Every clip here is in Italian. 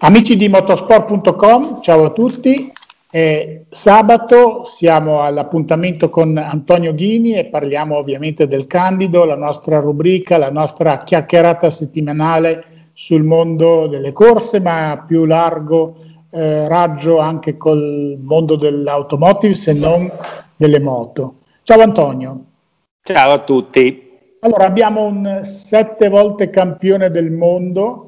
Amici di motorsport.com, ciao a tutti. Eh, sabato siamo all'appuntamento con Antonio Ghini e parliamo ovviamente del Candido, la nostra rubrica, la nostra chiacchierata settimanale sul mondo delle corse, ma più largo eh, raggio anche col mondo dell'automotive, se non delle moto. Ciao Antonio. Ciao a tutti. Allora, abbiamo un sette volte campione del mondo.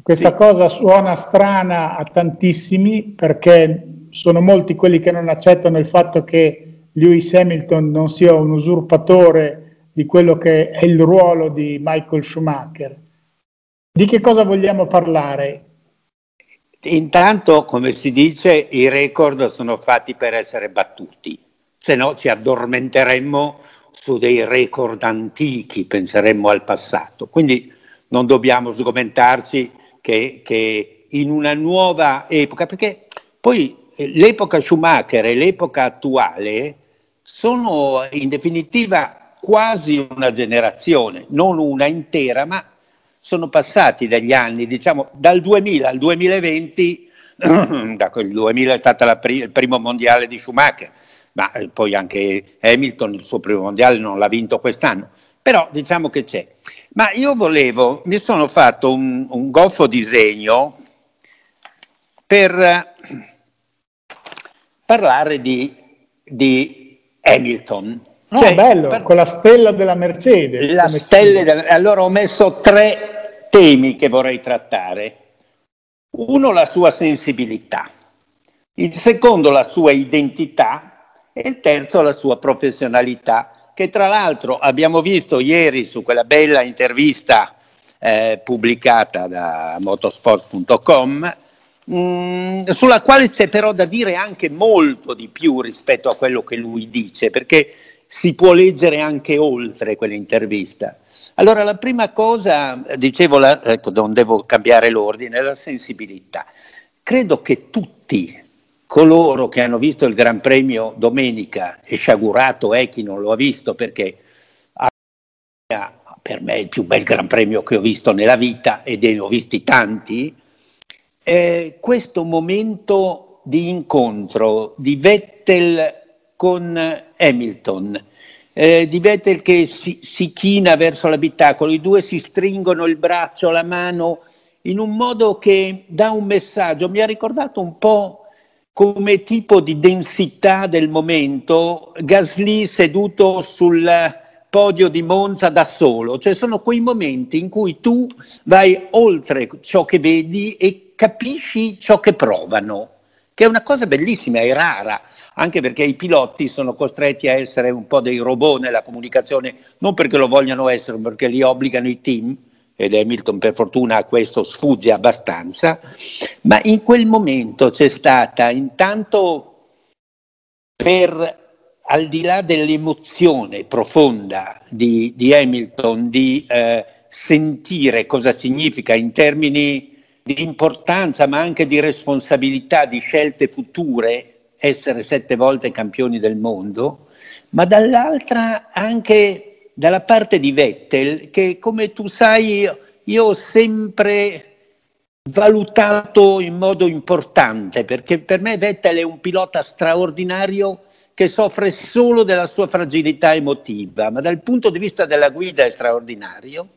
Questa sì. cosa suona strana a tantissimi perché sono molti quelli che non accettano il fatto che Lewis Hamilton non sia un usurpatore di quello che è il ruolo di Michael Schumacher. Di che cosa vogliamo parlare? Intanto, come si dice, i record sono fatti per essere battuti, se no ci addormenteremmo su dei record antichi, penseremmo al passato. Quindi non dobbiamo sgomentarci che, che in una nuova epoca, perché poi eh, l'epoca Schumacher e l'epoca attuale sono in definitiva quasi una generazione, non una intera, ma sono passati dagli anni, diciamo dal 2000 al 2020, da quel 2000 è stato il primo mondiale di Schumacher, ma eh, poi anche Hamilton il suo primo mondiale non l'ha vinto quest'anno, però diciamo che c'è. Ma io volevo, mi sono fatto un, un goffo disegno per eh, parlare di, di Hamilton. Oh, cioè, bello, per, con la stella della Mercedes. La stella della, allora ho messo tre temi che vorrei trattare. Uno, la sua sensibilità. Il secondo, la sua identità e il terzo la sua professionalità, che tra l'altro abbiamo visto ieri su quella bella intervista eh, pubblicata da motorsport.com, mh, mm, sulla quale c'è però da dire anche molto di più rispetto a quello che lui dice, perché si può leggere anche oltre quell'intervista. Allora, la prima cosa, dicevo, la, ecco, non devo cambiare l'ordine, la sensibilità. Credo che tutti coloro che hanno visto il Gran Premio domenica e sciagurato è chi non lo ha visto perché per me è il più bel Gran Premio che ho visto nella vita ed ne ho visti tanti, eh, questo momento di incontro di Vettel con Hamilton, eh, di Vettel che si, si china verso l'abitacolo, i due si stringono il braccio, la mano in un modo che dà un messaggio, mi ha ricordato un po' come tipo di densità del momento Gasly seduto sul podio di Monza da solo, cioè sono quei momenti in cui tu vai oltre ciò che vedi e capisci ciò che provano, che è una cosa bellissima e rara, anche perché i piloti sono costretti a essere un po' dei robot nella comunicazione, non perché lo vogliano essere, ma perché li obbligano i team ed Hamilton per fortuna a questo sfugge abbastanza, ma in quel momento c'è stata intanto per al di là dell'emozione profonda di, di Hamilton di eh, sentire cosa significa in termini di importanza ma anche di responsabilità di scelte future essere sette volte campioni del mondo, ma dall'altra anche dalla parte di Vettel, che come tu sai io ho sempre valutato in modo importante, perché per me Vettel è un pilota straordinario che soffre solo della sua fragilità emotiva, ma dal punto di vista della guida è straordinario.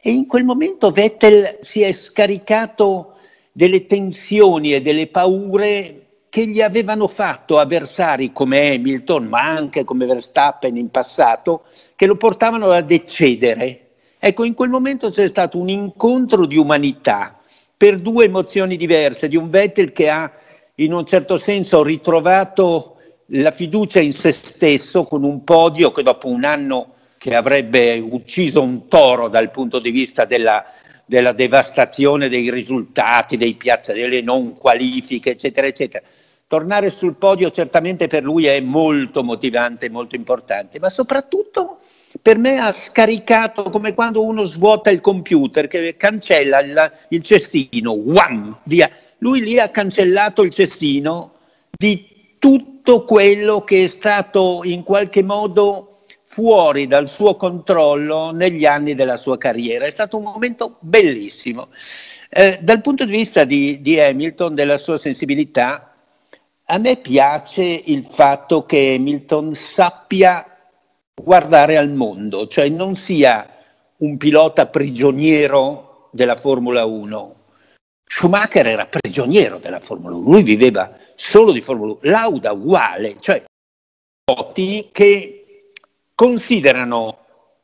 E in quel momento Vettel si è scaricato delle tensioni e delle paure che gli avevano fatto avversari come Hamilton, ma anche come Verstappen in passato, che lo portavano ad eccedere. Ecco, in quel momento c'è stato un incontro di umanità per due emozioni diverse, di un Vettel che ha in un certo senso ritrovato la fiducia in se stesso con un podio che dopo un anno che avrebbe ucciso un toro dal punto di vista della, della devastazione dei risultati, dei piazza, delle non qualifiche, eccetera, eccetera tornare sul podio certamente per lui è molto motivante, molto importante, ma soprattutto per me ha scaricato come quando uno svuota il computer che cancella il, il cestino, wham, via. Lui lì ha cancellato il cestino di tutto quello che è stato in qualche modo fuori dal suo controllo negli anni della sua carriera. È stato un momento bellissimo. Eh, dal punto di vista di, di Hamilton, della sua sensibilità, a me piace il fatto che Hamilton sappia guardare al mondo, cioè non sia un pilota prigioniero della Formula 1. Schumacher era prigioniero della Formula 1, lui viveva solo di Formula 1, Lauda uguale, cioè piloti che considerano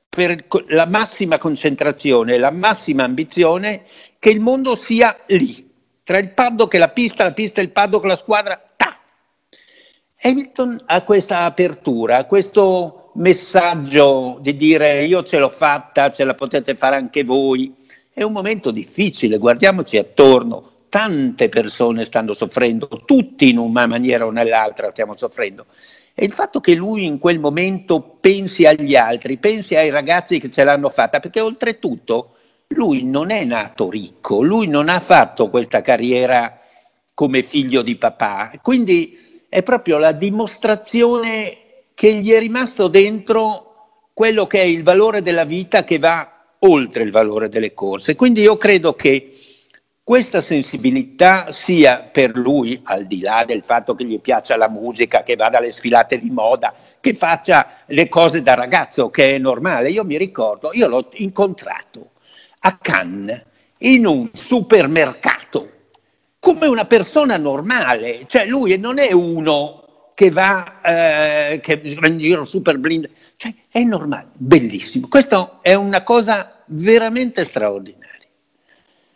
per la massima concentrazione, la massima ambizione che il mondo sia lì, tra il paddock e la pista, la pista e il paddock, la squadra! Hamilton ha questa apertura, questo messaggio di dire io ce l'ho fatta, ce la potete fare anche voi. È un momento difficile, guardiamoci attorno, tante persone stanno soffrendo, tutti in una maniera o nell'altra stiamo soffrendo. E il fatto che lui in quel momento pensi agli altri, pensi ai ragazzi che ce l'hanno fatta, perché oltretutto lui non è nato ricco, lui non ha fatto questa carriera come figlio di papà, quindi è proprio la dimostrazione che gli è rimasto dentro quello che è il valore della vita che va oltre il valore delle corse. Quindi io credo che questa sensibilità sia per lui, al di là del fatto che gli piaccia la musica, che vada alle sfilate di moda, che faccia le cose da ragazzo, che è normale. Io mi ricordo, io l'ho incontrato a Cannes in un supermercato come una persona normale, cioè lui non è uno che va, eh, che in giro super blind, cioè è normale, bellissimo. Questa è una cosa veramente straordinaria.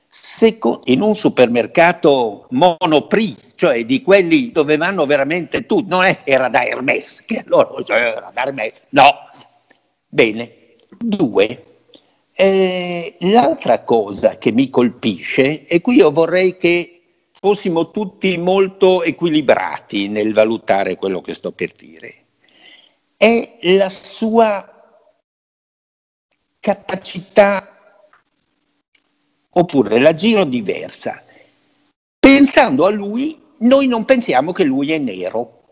Secondo, in un supermercato monoprix, cioè di quelli dove vanno veramente tutti, non è, era da Hermes, che allora cioè, era da Hermes, no. Bene, due, eh, l'altra cosa che mi colpisce, e qui io vorrei che fossimo tutti molto equilibrati nel valutare quello che sto per dire, è la sua capacità oppure la giro diversa. Pensando a lui, noi non pensiamo che lui è nero.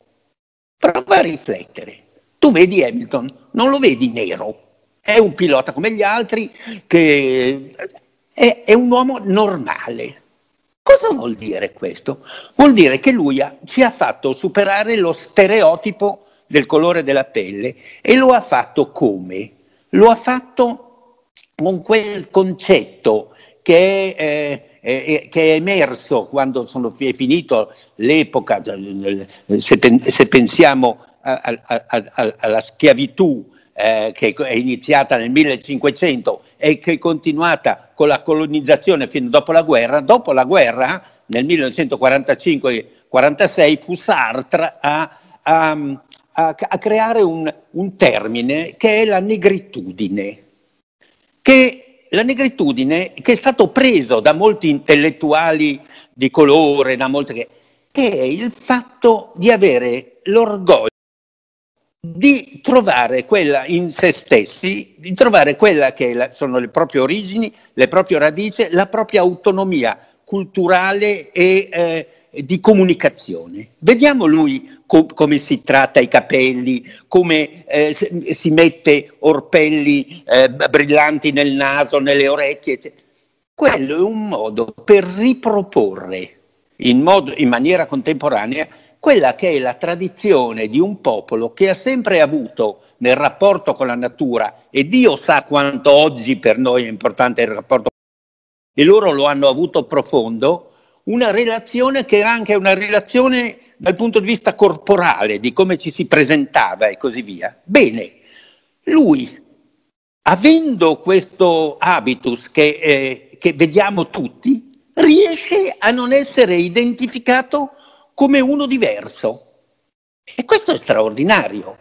Prova a riflettere. Tu vedi Hamilton, non lo vedi nero, è un pilota come gli altri, che è, è un uomo normale. Cosa vuol dire questo? Vuol dire che lui ha, ci ha fatto superare lo stereotipo del colore della pelle e lo ha fatto come? Lo ha fatto con quel concetto che è, eh, che è emerso quando sono, è finito l'epoca, se, se pensiamo a, a, a, alla schiavitù eh, che è iniziata nel 1500 e che è continuata con la colonizzazione fino dopo la guerra, dopo la guerra, nel 1945-46, fu Sartre a, a, a, a creare un, un, termine che è la negritudine, che la negritudine che è stato preso da molti intellettuali di colore, da molte, che è il fatto di avere l'orgoglio di trovare quella in se stessi, di trovare quella che la, sono le proprie origini, le proprie radici, la propria autonomia culturale e eh, di comunicazione. Vediamo lui com- come si tratta i capelli, come eh, si mette orpelli eh, brillanti nel naso, nelle orecchie. Eccetera. Quello è un modo per riproporre in, modo, in maniera contemporanea quella che è la tradizione di un popolo che ha sempre avuto nel rapporto con la natura, e Dio sa quanto oggi per noi è importante il rapporto, e loro lo hanno avuto profondo, una relazione che era anche una relazione dal punto di vista corporale, di come ci si presentava e così via. Bene, lui, avendo questo habitus che, eh, che vediamo tutti, riesce a non essere identificato come uno diverso. E questo è straordinario.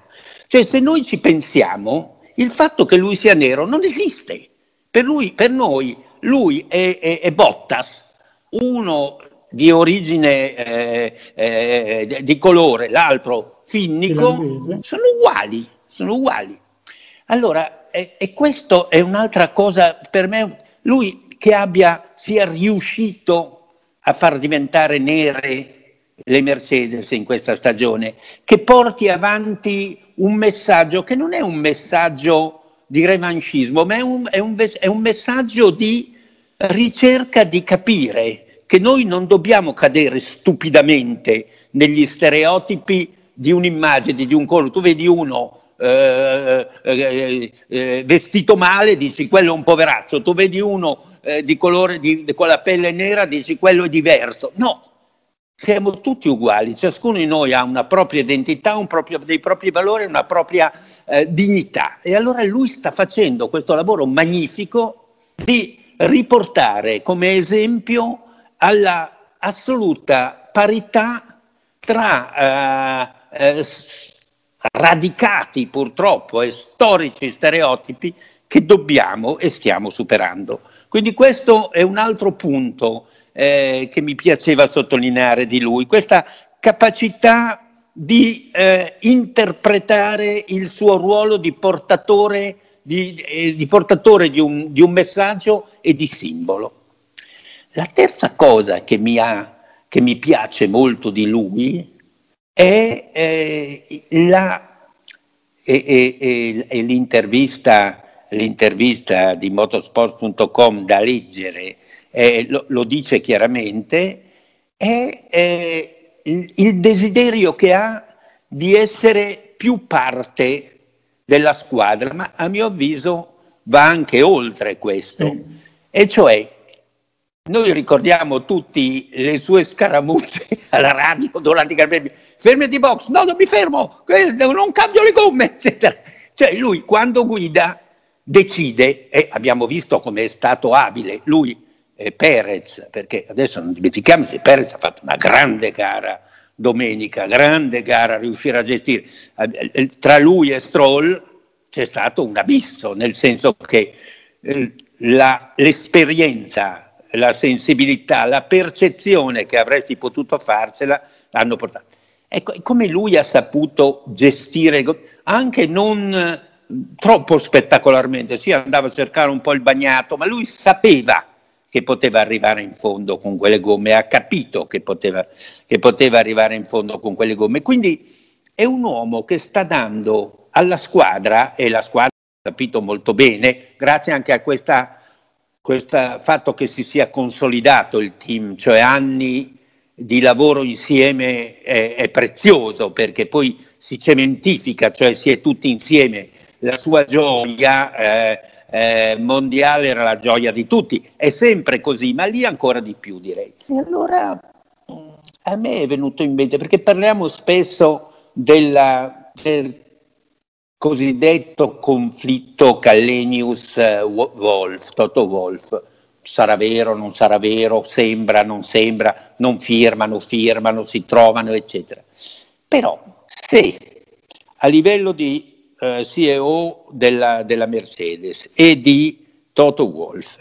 Cioè, se noi ci pensiamo, il fatto che lui sia nero non esiste. Per, lui, per noi, lui è, è, è, Bottas, uno di origine eh, eh, di colore, l'altro finnico, sono uguali, sono uguali. Allora, e, e questo è un'altra cosa per me, lui che abbia, sia riuscito a far diventare nere le Mercedes in questa stagione, che porti avanti un messaggio che non è un messaggio di revanchismo, ma è un, è un, è un messaggio di ricerca di capire che noi non dobbiamo cadere stupidamente negli stereotipi di un'immagine, di un colore. Tu vedi uno eh, eh, eh, vestito male, dici quello è un poveraccio, tu vedi uno eh, di colore di, con la pelle nera, dici quello è diverso. No, siamo tutti uguali, ciascuno di noi ha una propria identità, un proprio, dei propri valori, una propria eh, dignità. E allora lui sta facendo questo lavoro magnifico di riportare come esempio alla assoluta parità tra eh, eh, radicati purtroppo e storici stereotipi che dobbiamo e stiamo superando. Quindi questo è un altro punto eh, che mi piaceva sottolineare di lui, questa capacità di eh, interpretare il suo ruolo di portatore di, eh, di, portatore di, un, di un messaggio e di simbolo. La terza cosa che mi, ha, che mi piace molto di lui è eh, la, e, e, e l'intervista, l'intervista, di motorsport.com da leggere eh, lo, lo, dice chiaramente, è eh, il, desiderio che ha di essere più parte della squadra, ma a mio avviso va anche oltre questo. Mm. E cioè, noi ricordiamo tutti le sue scaramucce alla radio durante i Gran Premi. Fermati box, no, non mi fermo, non cambio le gomme, eccetera. Cioè lui quando guida decide, e abbiamo visto come è stato abile, lui e Perez, perché adesso non dimentichiamo che Perez ha fatto una grande gara domenica, grande gara riuscire a gestire. Eh, eh, tra lui e Stroll c'è stato un abisso, nel senso che eh, la, l'esperienza, la sensibilità, la percezione che avresti potuto farsela l'hanno portato. Ecco, come lui ha saputo gestire, anche non troppo spettacolarmente, sì, andava a cercare un po' il bagnato, ma lui sapeva che poteva arrivare in fondo con quelle gomme, ha capito che poteva, che poteva arrivare in fondo con quelle gomme. Quindi è un uomo che sta dando alla squadra, e la squadra ha capito molto bene, grazie anche a questo fatto che si sia consolidato il team, cioè anni di lavoro insieme è, è prezioso perché poi si cementifica, cioè si è tutti insieme. La sua gioia eh, eh, mondiale era la gioia di tutti, è sempre così, ma lì ancora di più direi. E allora a me è venuto in mente, perché parliamo spesso della, del cosiddetto conflitto Callenius-Wolf, Toto Wolf. Sarà vero, non sarà vero, sembra, non sembra, non firmano, firmano, si trovano, eccetera. Però se a livello di eh, CEO della, della, Mercedes e di Toto Wolf.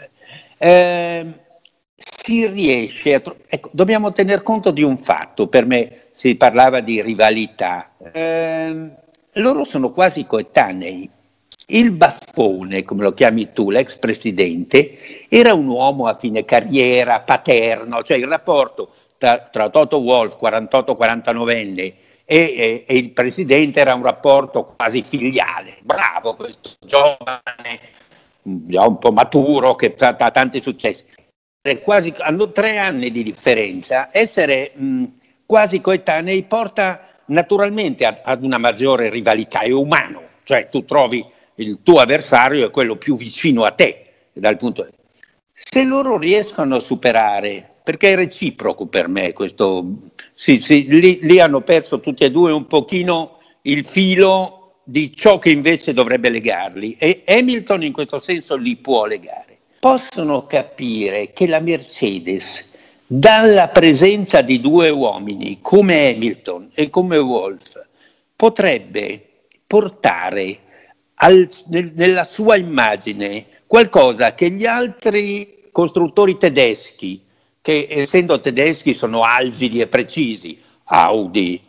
Eh, si riesce a... Tro- ecco, dobbiamo tener conto di un fatto, per me si parlava di rivalità. Eh, loro sono quasi coetanei. Il baffone, come lo chiami tu, l'ex presidente, era un uomo a fine carriera, paterno, cioè il rapporto tra, tra Toto Wolf, 48-49enne, e, e, il presidente era un rapporto quasi filiale, bravo questo giovane, già un po' maturo, che ha, tanti successi. Quasi, hanno tre anni di differenza, essere mh, quasi coetanei porta naturalmente ad una maggiore rivalità, è umano, cioè tu trovi il tuo avversario è quello più vicino a te dal punto di vista. Se loro riescono a superare perché è reciproco per me questo, sì, sì, lì, lì hanno perso tutti e due un pochino il filo di ciò che invece dovrebbe legarli e Hamilton in questo senso li può legare. Possono capire che la Mercedes, dalla presenza di due uomini come Hamilton e come Wolf, potrebbe portare al, nel, nella sua immagine qualcosa che gli altri costruttori tedeschi che essendo tedeschi sono algidi e precisi, Audi,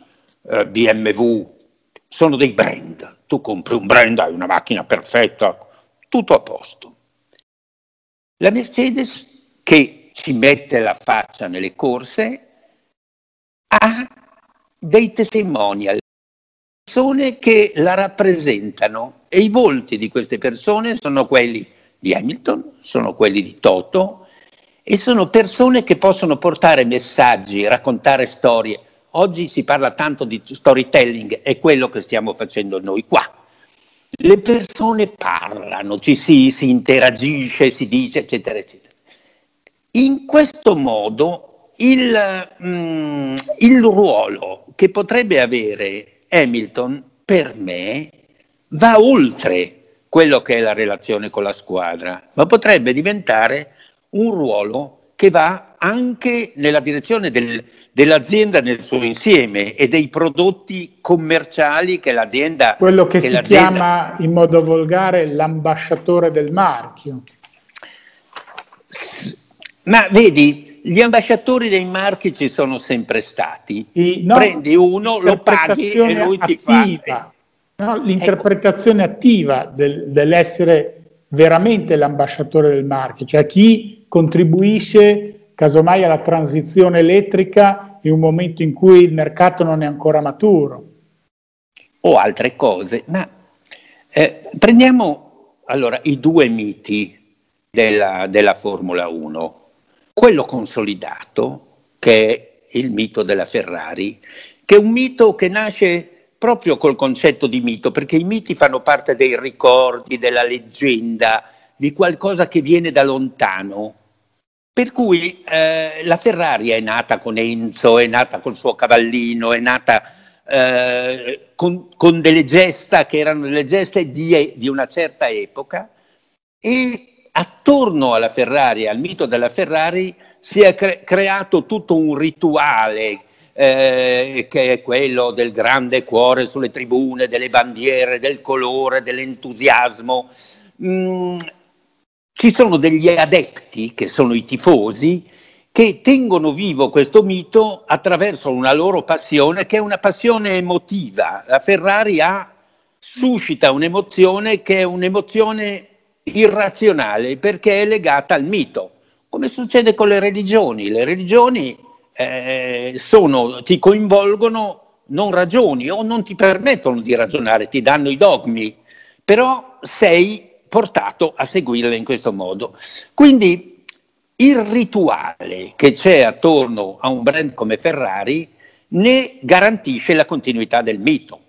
eh, BMW, sono dei brand. Tu compri un brand, hai una macchina perfetta, tutto a posto. La Mercedes, che ci mette la faccia nelle corse, ha dei testimonial, persone che la rappresentano e i volti di queste persone sono quelli di Hamilton, sono quelli di Toto, e sono persone che possono portare messaggi, raccontare storie. Oggi si parla tanto di storytelling, è quello che stiamo facendo noi qua. Le persone parlano, ci si, si interagisce, si dice, eccetera, eccetera. In questo modo il, mm, il ruolo che potrebbe avere Hamilton per me va oltre quello che è la relazione con la squadra, ma potrebbe diventare un ruolo che va anche nella direzione del, dell'azienda nel suo insieme e dei prodotti commerciali che l'azienda... Quello che, che si chiama in modo volgare l'ambasciatore del marchio. Ma vedi, gli ambasciatori dei marchi ci sono sempre stati. I, no, Prendi uno, lo paghi e lui ti fa... No, l'interpretazione ecco. attiva del, dell'essere veramente l'ambasciatore del marchio, cioè chi contribuisce casomai alla transizione elettrica in un momento in cui il mercato non è ancora maturo. O altre cose, ma eh, prendiamo allora i due miti della, della Formula 1. Quello consolidato, che è il mito della Ferrari, che è un mito che nasce proprio col concetto di mito, perché i miti fanno parte dei ricordi, della leggenda, di qualcosa che viene da lontano. Per cui eh, la Ferrari è nata con Enzo, è nata col suo cavallino, è nata eh, con, con, delle gesta che erano delle geste di, di una certa epoca e attorno alla Ferrari, al mito della Ferrari, si è cre- creato tutto un rituale eh, che è quello del grande cuore sulle tribune, delle bandiere, del colore, dell'entusiasmo. Mm, ci sono degli adepti, che sono i tifosi, che tengono vivo questo mito attraverso una loro passione, che è una passione emotiva. La Ferrari ha, suscita un'emozione che è un'emozione irrazionale perché è legata al mito, come succede con le religioni. Le religioni eh, sono, ti coinvolgono, non ragioni o non ti permettono di ragionare, ti danno i dogmi, però sei portato a seguirle in questo modo. Quindi il rituale che c'è attorno a un brand come Ferrari ne garantisce la continuità del mito.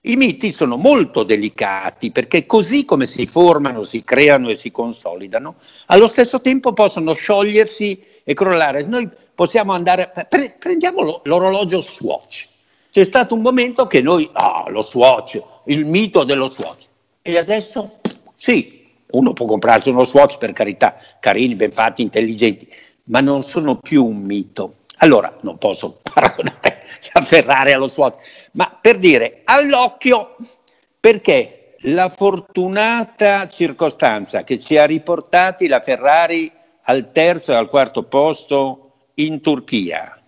I miti sono molto delicati perché così come si formano, si creano e si consolidano, allo stesso tempo possono sciogliersi e crollare. Noi possiamo andare, pre, prendiamo l'orologio Swatch. C'è stato un momento che noi, ah, lo Swatch, il mito dello Swatch. E adesso, sì, uno può comprarsi uno Swatch per carità, carini, ben fatti, intelligenti, ma non sono più un mito. Allora, non posso paragonare la Ferrari allo Swatch, ma per dire, all'occhio, perché la fortunata circostanza che ci ha riportati la Ferrari al terzo e al quarto posto in Turchia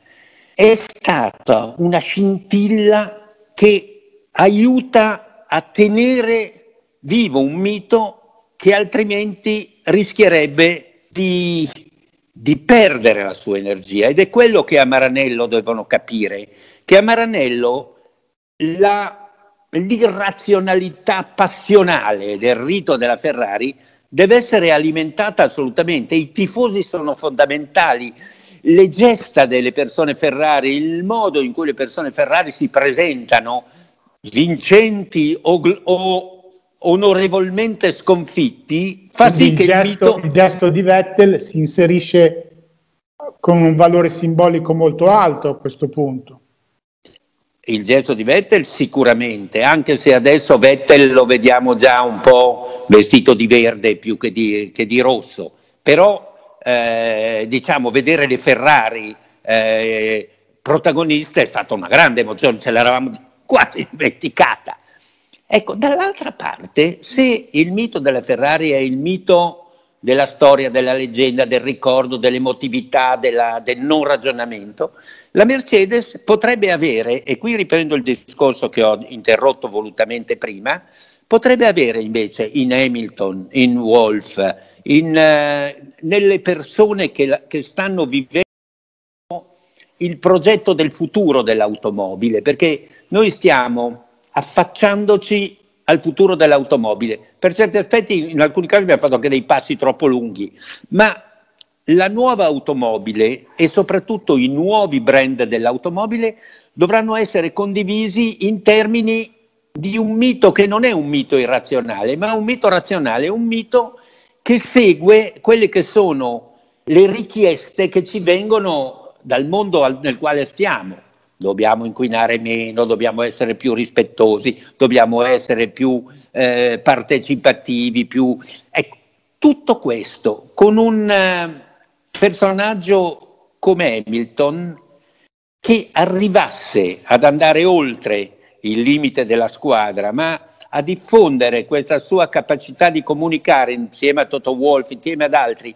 è stata una scintilla che aiuta a tenere vivo un mito che altrimenti rischierebbe di, di perdere la sua energia ed è quello che a Maranello devono capire, che a Maranello la, l'irrazionalità passionale del rito della Ferrari deve essere alimentata assolutamente, i tifosi sono fondamentali, le gesta delle persone Ferrari, il modo in cui le persone Ferrari si presentano, vincenti o, o onorevolmente sconfitti, fa Quindi sì che il, gesto, il, mito... il gesto di Vettel si inserisce con un valore simbolico molto alto a questo punto. Il gesto di Vettel sicuramente, anche se adesso Vettel lo vediamo già un po' vestito di verde più che di, che di rosso, però eh, diciamo, vedere le Ferrari eh, protagoniste è stata una grande emozione, ce l'eravamo quasi dimenticata. Ecco, dall'altra parte, se il mito della Ferrari è il mito della storia, della leggenda, del ricordo, dell'emotività, della, del non ragionamento, la Mercedes potrebbe avere, e qui riprendo il discorso che ho interrotto volutamente prima, potrebbe avere invece in Hamilton, in Wolf, in, eh, nelle persone che, che stanno vivendo il progetto del futuro dell'automobile, perché noi stiamo affacciandoci al futuro dell'automobile. Per certi aspetti, in alcuni casi abbiamo fatto anche dei passi troppo lunghi, ma la nuova automobile e soprattutto i nuovi brand dell'automobile dovranno essere condivisi in termini di un mito che non è un mito irrazionale, ma un mito razionale, un mito che segue quelle che sono le richieste che ci vengono dal mondo nel quale stiamo. Dobbiamo inquinare meno, dobbiamo essere più rispettosi, dobbiamo essere più eh, partecipativi, più... Ecco, tutto questo con un uh, personaggio come Hamilton che arrivasse ad andare oltre il limite della squadra, ma a diffondere questa sua capacità di comunicare insieme a Toto Wolff, insieme ad altri,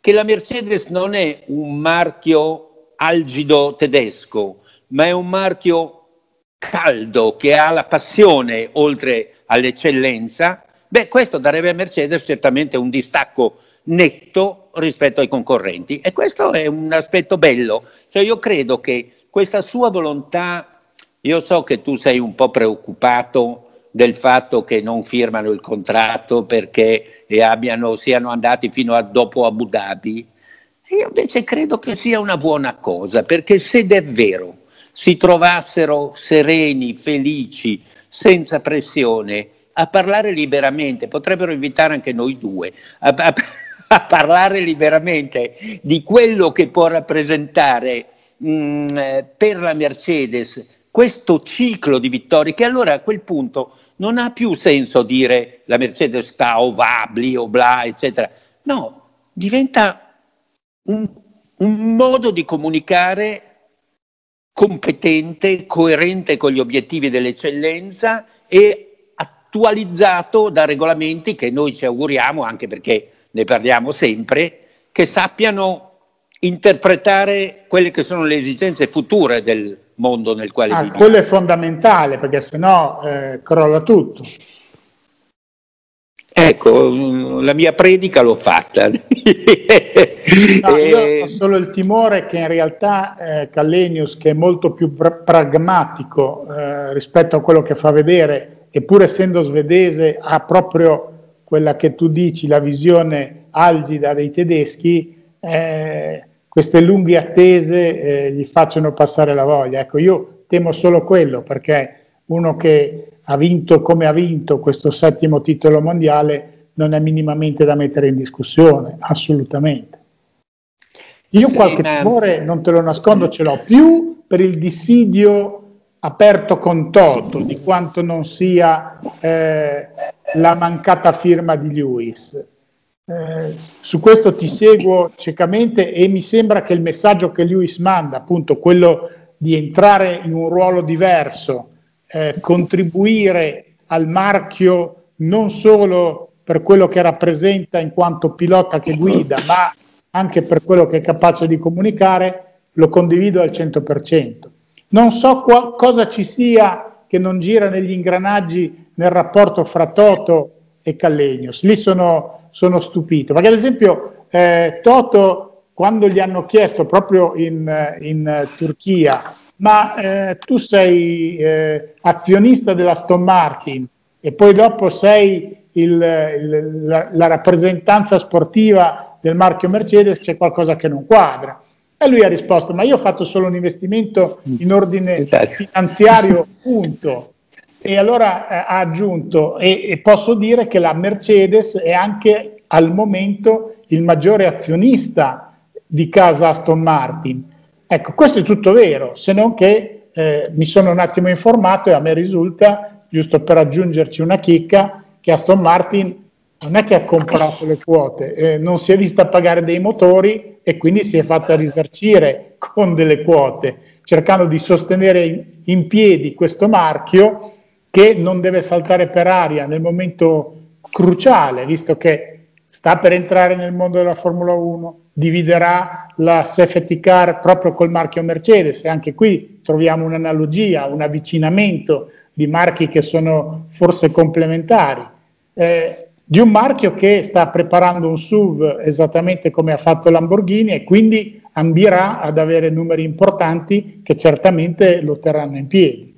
che la Mercedes non è un marchio algido tedesco, ma è un marchio caldo che ha la passione oltre all'eccellenza, beh, questo darebbe a Mercedes certamente un distacco netto rispetto ai concorrenti e questo è un aspetto bello. Cioè io credo che questa sua volontà, io so che tu sei un po' preoccupato del fatto che non firmano il contratto perché abbiano, siano andati fino a dopo Abu Dhabi. Io invece credo che sia una buona cosa, perché se davvero si trovassero sereni, felici, senza pressione, a parlare liberamente, potrebbero invitare anche noi due, a, a, a parlare liberamente di quello che può rappresentare mh, mm, per la Mercedes questo ciclo di vittorie, che allora a quel punto non ha più senso dire la Mercedes sta o va, bli o bla, eccetera. No, diventa un, un modo di comunicare competente, coerente con gli obiettivi dell'eccellenza e attualizzato da regolamenti che noi ci auguriamo, anche perché ne parliamo sempre, che sappiano interpretare quelle che sono le esigenze future del mondo nel quale ah, viviamo. Quello è fondamentale perché sennò eh, crolla tutto. Ecco, la mia predica l'ho fatta. no, io ho solo il timore che in realtà eh, Callenius, che è molto più pr- pragmatico eh, rispetto a quello che fa vedere, e pur essendo svedese, ha proprio quella che tu dici, la visione algida dei tedeschi, eh, queste lunghe attese eh, gli facciano passare la voglia. Ecco, io temo solo quello, perché uno che ha vinto come ha vinto questo settimo titolo mondiale non è minimamente da mettere in discussione, assolutamente. Io qualche timore, non te lo nascondo, ce l'ho più per il dissidio aperto con Toto di quanto non sia eh, la mancata firma di Lewis. Eh, su questo ti seguo ciecamente e mi sembra che il messaggio che Lewis manda, appunto quello di entrare in un ruolo diverso, eh, contribuire al marchio non solo per quello che rappresenta in quanto pilota che guida, ma anche per quello che è capace di comunicare, lo condivido al 100%. Non so qua, cosa ci sia che non gira negli ingranaggi nel rapporto fra Toto e Callenius. Lì sono, sono stupito, perché ad esempio eh, Toto, quando gli hanno chiesto proprio in, in Turchia ma eh, tu sei eh, azionista della Aston Martin e poi dopo sei il, il, la, la, rappresentanza sportiva del marchio Mercedes, c'è qualcosa che non quadra. E lui ha risposto, ma io ho fatto solo un investimento in ordine finanziario, punto. E allora eh, ha aggiunto, e, e posso dire che la Mercedes è anche al momento il maggiore azionista di casa Aston Martin Ecco, questo è tutto vero, se non che eh, mi sono un attimo informato e a me risulta, giusto per aggiungerci una chicca, che Aston Martin non è che ha comprato le quote, eh, non si è vista pagare dei motori e quindi si è fatta risarcire con delle quote, cercando di sostenere in, in piedi questo marchio che non deve saltare per aria nel momento cruciale, visto che sta per entrare nel mondo della Formula 1, dividerà la safety car proprio col marchio Mercedes e anche qui troviamo un'analogia, un avvicinamento di marchi che sono forse complementari. Eh, di un marchio che sta preparando un SUV esattamente come ha fatto Lamborghini e quindi ambirà ad avere numeri importanti che certamente lo terranno in piedi.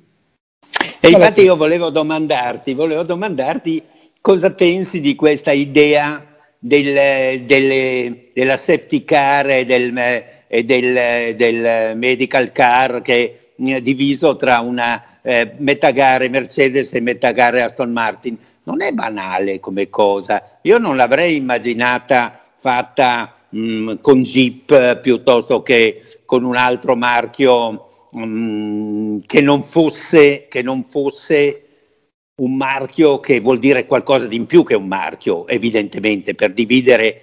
E infatti io volevo domandarti, volevo domandarti cosa pensi di questa idea del, delle, della safety car e del, e del, del medical car che è diviso tra una eh, metà gare Mercedes e metà gare Aston Martin. Non è banale come cosa. Io non l'avrei immaginata fatta mh, mm, con Jeep piuttosto che con un altro marchio mh, mm, che, non fosse, che non fosse un marchio che vuol dire qualcosa di in più che un marchio, evidentemente, per dividere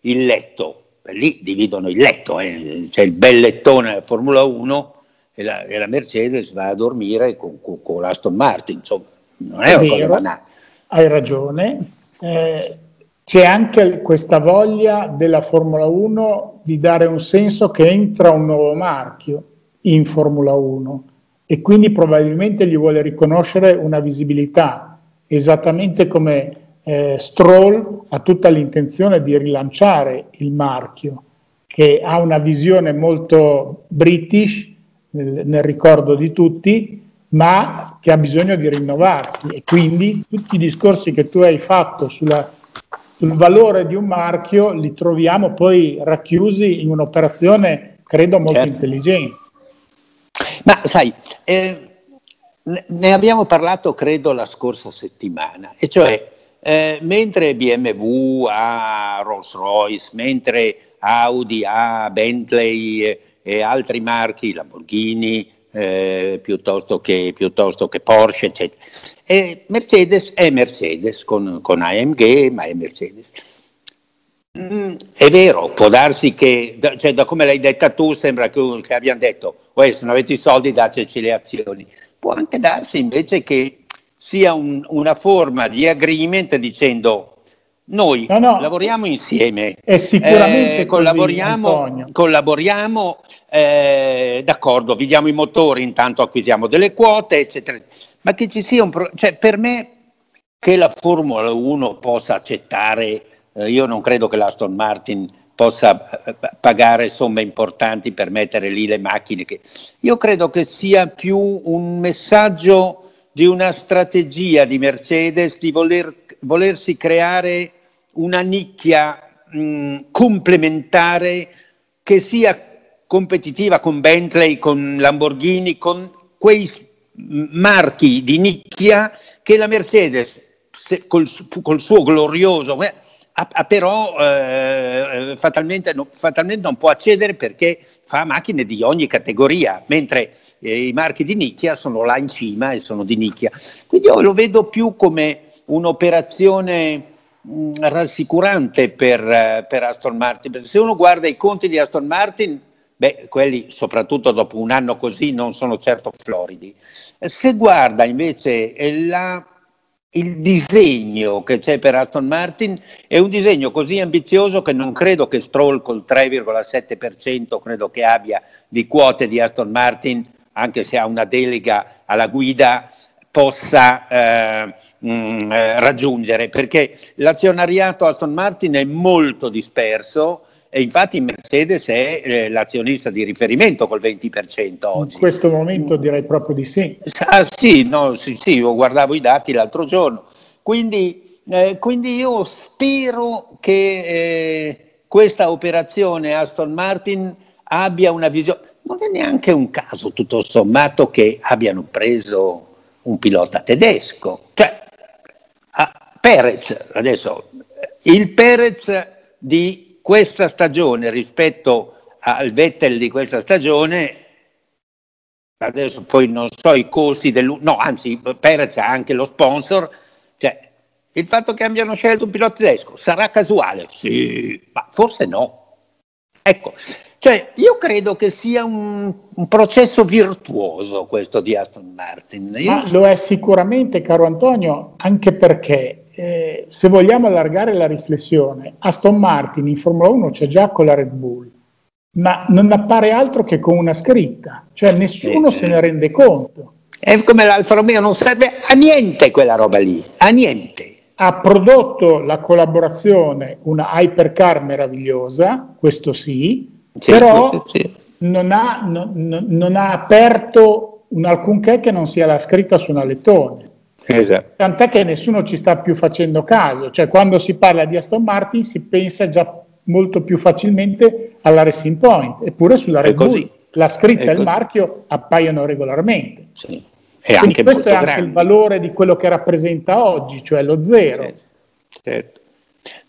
il letto. Lì dividono il letto, eh. c'è il bel lettone della Formula 1 e la, e la Mercedes va a dormire con, con, con l'Aston Martin, insomma, non è, è una cosa banale. Hai ragione. Eh, c'è anche questa voglia della Formula 1 di dare un senso che entra un nuovo marchio in Formula 1 e quindi probabilmente gli vuole riconoscere una visibilità, esattamente come eh, Stroll ha tutta l'intenzione di rilanciare il marchio, che ha una visione molto british nel, nel ricordo di tutti, ma che ha bisogno di rinnovarsi e quindi tutti i discorsi che tu hai fatto sulla, sul valore di un marchio li troviamo poi racchiusi in un'operazione credo molto certo. intelligente. Ma sai, eh, ne abbiamo parlato credo la scorsa settimana, e cioè eh, mentre BMW ha Rolls Royce, mentre Audi ha Bentley e, e altri marchi, Lamborghini, eh, piuttosto, che, piuttosto, che, Porsche, eccetera. E Mercedes è Mercedes con, con AMG, ma è Mercedes. Mm, è vero, può darsi che, cioè, da come l'hai detta tu, sembra che, che abbiano detto, se non avete i soldi dateci le azioni. Può anche darsi invece che sia un, una forma di agreement dicendo noi no, no, lavoriamo insieme, eh, collaboriamo, così, collaboriamo eh, d'accordo, vi diamo i motori, intanto acquisiamo delle quote, eccetera. Ma che ci sia un... Pro- cioè, per me che la Formula 1 possa accettare, eh, io non credo che l'Aston Martin possa eh, pagare somme importanti per mettere lì le macchine. Che... Io credo che sia più un messaggio di una strategia di Mercedes di voler, volersi creare una nicchia mh, complementare che sia competitiva con Bentley, con Lamborghini, con quei marchi di nicchia che la Mercedes se, col, col, suo glorioso eh, ha, ha però eh, fatalmente, no, fatalmente, non può accedere perché fa macchine di ogni categoria, mentre eh, i marchi di nicchia sono là in cima e sono di nicchia. Quindi io lo vedo più come un'operazione mh, rassicurante per, uh, per, Aston Martin, perché se uno guarda i conti di Aston Martin, beh, quelli soprattutto dopo un anno così non sono certo floridi. Se guarda invece la, il disegno che c'è per Aston Martin, è un disegno così ambizioso che non credo che Stroll col 3,7% credo che abbia di quote di Aston Martin, anche se ha una delega alla guida, possa eh, mh, mm, eh, raggiungere, perché l'azionariato Aston Martin è molto disperso e infatti Mercedes è eh, l'azionista di riferimento col 20% oggi. In questo momento direi proprio di sì. Ah, sì, no, sì, sì, io guardavo i dati l'altro giorno. Quindi, eh, quindi io spero che eh, questa operazione Aston Martin abbia una visione. Non è neanche un caso, tutto sommato, che abbiano preso un pilota tedesco. Cioè, Perez, adesso, il Perez di questa stagione rispetto al Vettel di questa stagione, adesso poi non so i costi del... no, anzi, Perez ha anche lo sponsor, cioè, il fatto che abbiano scelto un pilota tedesco sarà casuale? Sì, ma forse no. Ecco, cioè, io credo che sia un, un, processo virtuoso questo di Aston Martin. Io... Ma lo è sicuramente, caro Antonio, anche perché eh, se vogliamo allargare la riflessione, Aston Martin in Formula 1 c'è già con la Red Bull, ma non appare altro che con una scritta, cioè nessuno sì. se ne rende conto. È come l'Alfa Romeo, non serve a niente quella roba lì, a niente. Ha prodotto la collaborazione una hypercar meravigliosa, questo sì, sì, però sì. Non, ha, non, non, ha, aperto un alcunché che non sia la scritta su un alettone. Esatto. Tant'è che nessuno ci sta più facendo caso, cioè quando si parla di Aston Martin si pensa già molto più facilmente alla Racing Point, eppure sulla Red Bull la scritta e il marchio appaiono regolarmente. Sì. E anche questo è anche grandi. il valore di quello che rappresenta oggi, cioè lo zero. Certo. certo.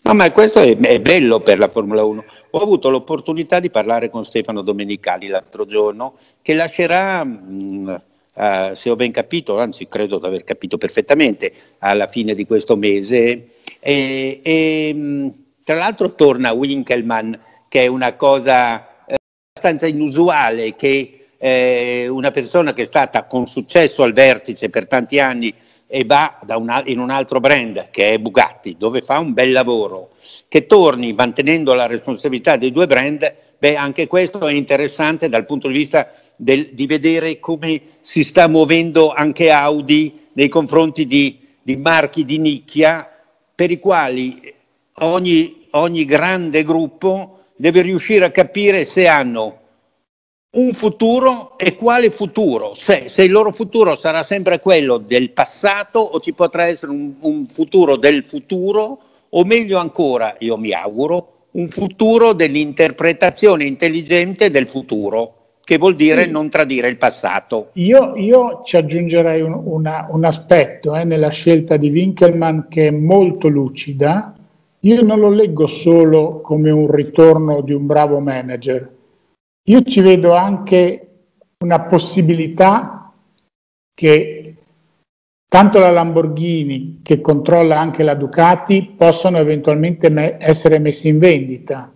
No, ma questo è, è, bello per la Formula 1. Ho avuto l'opportunità di parlare con Stefano Domenicali l'altro giorno, che lascerà, mh, uh, se ho ben capito, anzi credo di aver capito perfettamente, alla fine di questo mese. E, e mh, tra l'altro torna Winkelmann, che è una cosa eh, abbastanza inusuale, che eh, una persona che è stata con successo al vertice per tanti anni e va una, in un altro brand che è Bugatti, dove fa un bel lavoro, che torni mantenendo la responsabilità dei due brand, beh, anche questo è interessante dal punto di vista del, di vedere come si sta muovendo anche Audi nei confronti di, di marchi di nicchia per i quali ogni, ogni grande gruppo deve riuscire a capire se hanno un futuro e quale futuro? Se, se, il loro futuro sarà sempre quello del passato o ci potrà essere un, un, futuro del futuro o meglio ancora, io mi auguro, un futuro dell'interpretazione intelligente del futuro, che vuol dire non tradire il passato. Io, io ci aggiungerei un, una, un aspetto eh, nella scelta di Winkelmann che è molto lucida. Io non lo leggo solo come un ritorno di un bravo manager, io ci vedo anche una possibilità che tanto la Lamborghini che controlla anche la Ducati possano eventualmente me- essere messi in vendita.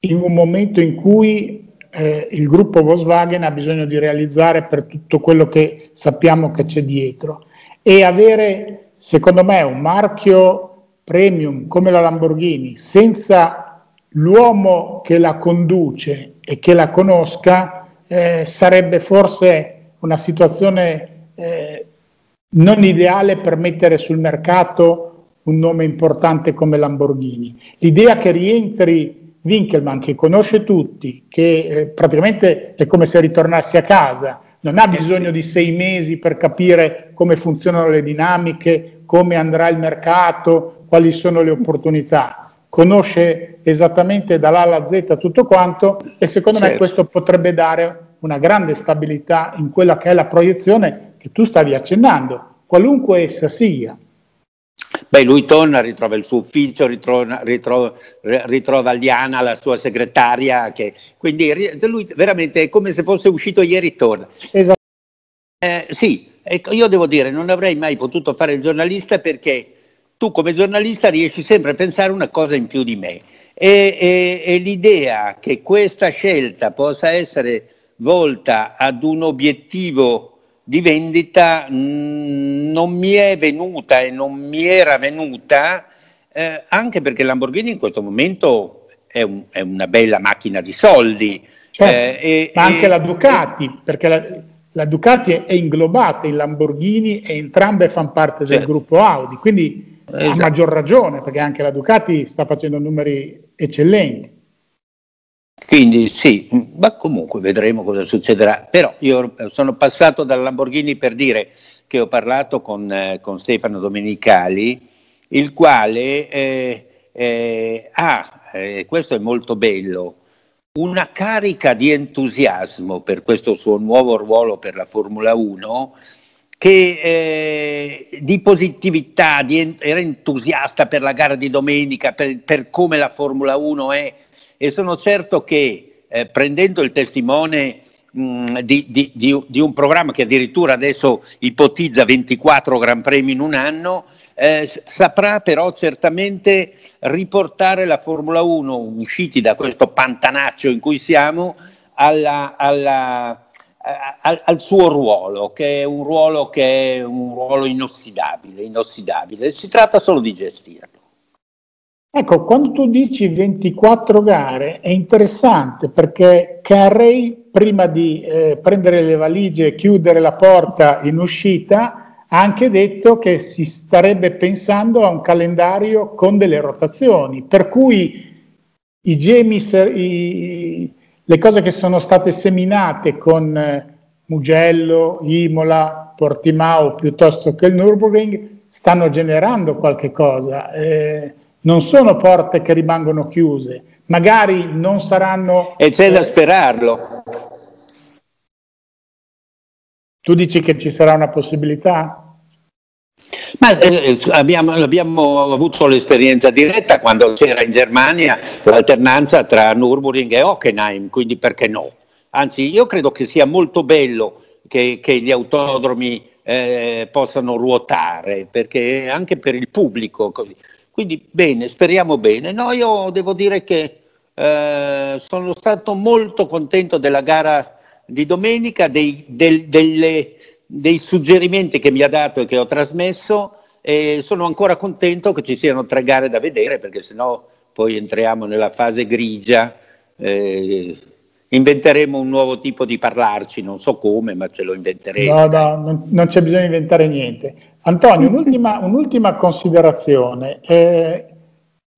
In un momento in cui eh, il gruppo Volkswagen ha bisogno di realizzare per tutto quello che sappiamo che c'è dietro. E avere secondo me un marchio premium come la Lamborghini senza l'uomo che la conduce e che la conosca, eh, sarebbe forse una situazione eh, non ideale per mettere sul mercato un nome importante come Lamborghini. L'idea che rientri Winkelmann, che conosce tutti, che eh, praticamente è come se ritornassi a casa, non ha bisogno di sei mesi per capire come funzionano le dinamiche, come andrà il mercato, quali sono le opportunità conosce esattamente dall'A alla Z tutto quanto e secondo certo. me questo potrebbe dare una grande stabilità in quella che è la proiezione che tu stavi accennando, qualunque essa sia. Beh, lui torna, ritrova il suo ufficio, ritrova, ritrova, ritrova Liana, la sua segretaria, che, quindi lui veramente è come se fosse uscito ieri, torna. Esatto. Eh, sì, ecco, io devo dire, non avrei mai potuto fare il giornalista perché tu come giornalista riesci sempre a pensare una cosa in più di me. E, e, e l'idea che questa scelta possa essere volta ad un obiettivo di vendita mh, mm, non mi è venuta e non mi era venuta, eh, anche perché Lamborghini in questo momento è, un, è una bella macchina di soldi. Certo, eh, ma anche la Ducati, perché la, la, Ducati è inglobata in Lamborghini e entrambe fanno parte del certo. gruppo Audi, quindi esatto. a maggior ragione, perché anche la Ducati sta facendo numeri eccellenti. Quindi sì, ma comunque vedremo cosa succederà. Però io sono passato dal Lamborghini per dire che ho parlato con, eh, con Stefano Domenicali, il quale eh, eh, ha, eh, questo è molto bello, una carica di entusiasmo per questo suo nuovo ruolo per la Formula 1 che eh, di positività, di, era entusiasta per la gara di domenica, per, per, come la Formula 1 è e sono certo che eh, prendendo il testimone mh, di, di, di, di, un programma che addirittura adesso ipotizza 24 Gran Premi in un anno, eh, saprà però certamente riportare la Formula 1 usciti da questo pantanaccio in cui siamo alla, alla al, al, suo ruolo, che è un ruolo che è un ruolo inossidabile, inossidabile. Si tratta solo di gestirlo. Ecco, quando tu dici 24 gare è interessante perché Carrey, prima di eh, prendere le valigie e chiudere la porta in uscita, ha anche detto che si starebbe pensando a un calendario con delle rotazioni, per cui i gemi, i, le cose che sono state seminate con, Mugello, Imola, Portimao piuttosto che il Nürburgring stanno generando qualche cosa. Eh, non sono porte che rimangono chiuse, magari non saranno... E c'è da sperarlo. Tu dici che ci sarà una possibilità? Ma eh, eh, abbiamo, abbiamo, avuto l'esperienza diretta quando c'era in Germania l'alternanza tra Nürburgring e Hockenheim, quindi perché no? Anzi, io credo che sia molto bello che, che gli autodromi eh, possano ruotare, perché anche per il pubblico. Quindi bene, speriamo bene. No, io devo dire che eh, sono stato molto contento della gara di domenica, dei, del, delle, dei suggerimenti che mi ha dato e che ho trasmesso e sono ancora contento che ci siano tre gare da vedere perché sennò poi entriamo nella fase grigia. Eh, inventeremo un nuovo tipo di parlarci, non so come, ma ce lo inventeremo. No, no, non, non c'è bisogno di inventare niente. Antonio, un'ultima, un'ultima considerazione. Eh,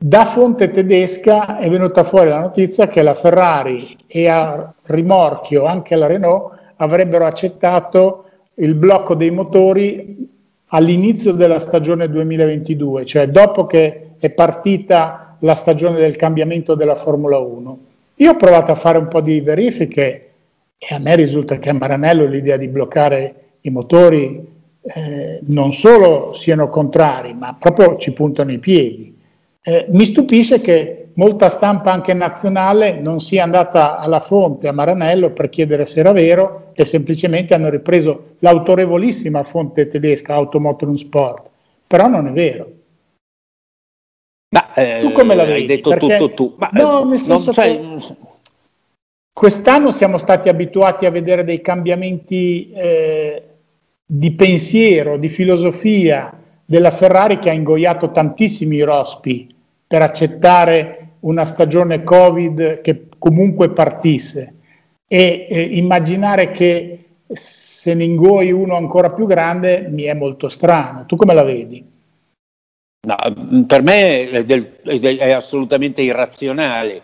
da fonte tedesca è venuta fuori la notizia che la Ferrari e a rimorchio anche la Renault avrebbero accettato il blocco dei motori all'inizio della stagione 2022, cioè dopo che è partita la stagione del cambiamento della Formula 1. Io ho provato a fare un po' di verifiche e a me risulta che a Maranello l'idea di bloccare i motori eh, non solo siano contrari, ma proprio ci puntano i piedi. Eh, mi stupisce che molta stampa anche nazionale non sia andata alla fonte a Maranello per chiedere se era vero e semplicemente hanno ripreso l'autorevolissima fonte tedesca Automotor Sport, però non è vero. Ma, eh, tu come la vedi? Hai detto Perché, tutto tu. Ma, no, nel senso che quest'anno siamo stati abituati a vedere dei cambiamenti eh, di pensiero, di filosofia della Ferrari che ha ingoiato tantissimi rospi per accettare una stagione Covid che comunque partisse e eh, immaginare che se ne ingoi uno ancora più grande mi è molto strano. Tu come la vedi? No, per me è, del, è assolutamente irrazionale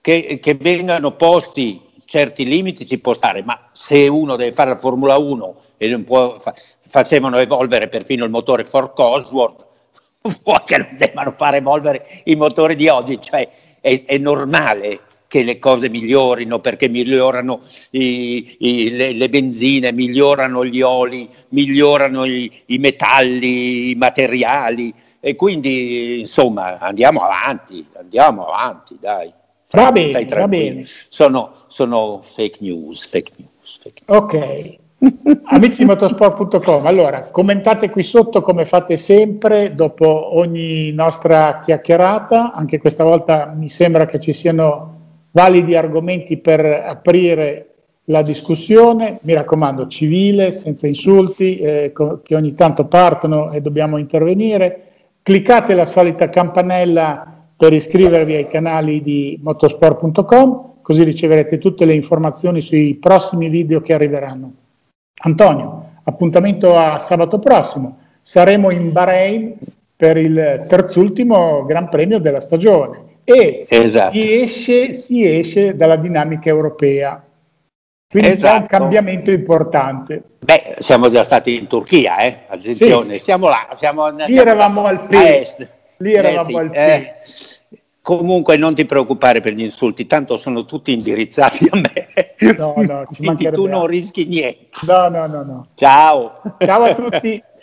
che, che, vengano posti certi limiti ci può stare, ma se uno deve fare la Formula 1 e non può, fa, facevano evolvere perfino il motore Ford Cosworth, vuoi che non debbano fare evolvere i motori di oggi, cioè è, è normale che le cose migliorino perché migliorano i, i, le, le, benzine, migliorano gli oli, migliorano i, i metalli, i materiali, e quindi insomma andiamo avanti, andiamo avanti, dai. Va bene, va bene. Sono, sono fake news, fake news. Fake news. Ok. Amici di motorsport.com, allora commentate qui sotto come fate sempre dopo ogni nostra chiacchierata, anche questa volta mi sembra che ci siano validi argomenti per aprire la discussione, mi raccomando civile, senza insulti, eh, che ogni tanto partono e dobbiamo intervenire. Cliccate la solita campanella per iscrivervi ai canali di motorsport.com, così riceverete tutte le informazioni sui prossimi video che arriveranno. Antonio, appuntamento a sabato prossimo. Saremo in Bahrain per il terzultimo Gran Premio della stagione e esatto. si, esce, si esce dalla dinamica europea. Quindi esatto. c'è un esatto. cambiamento importante. Beh, siamo già stati in Turchia, eh? attenzione, sì, siamo là. Siamo, lì siamo eravamo al est. Lì eravamo eh, sì, al eh, Comunque non ti preoccupare per gli insulti, tanto sono tutti indirizzati a me. No, no, Quindi tu non rischi niente. No, no, no, no. Ciao. Ciao a tutti.